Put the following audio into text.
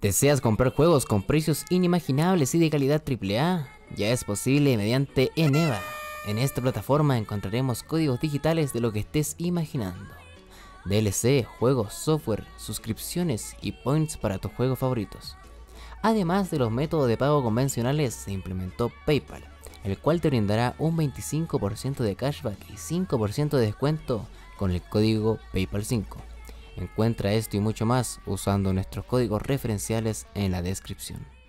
¿Deseas comprar juegos con precios inimaginables y de calidad AAA? Ya es posible mediante Eneva. En esta plataforma encontraremos códigos digitales de lo que estés imaginando. DLC, juegos, software, suscripciones y points para tus juegos favoritos. Además de los métodos de pago convencionales, se implementó PayPal, el cual te brindará un 25% de cashback y 5% de descuento con el código PayPal5. Encuentra esto y mucho más usando nuestros códigos referenciales en la descripción.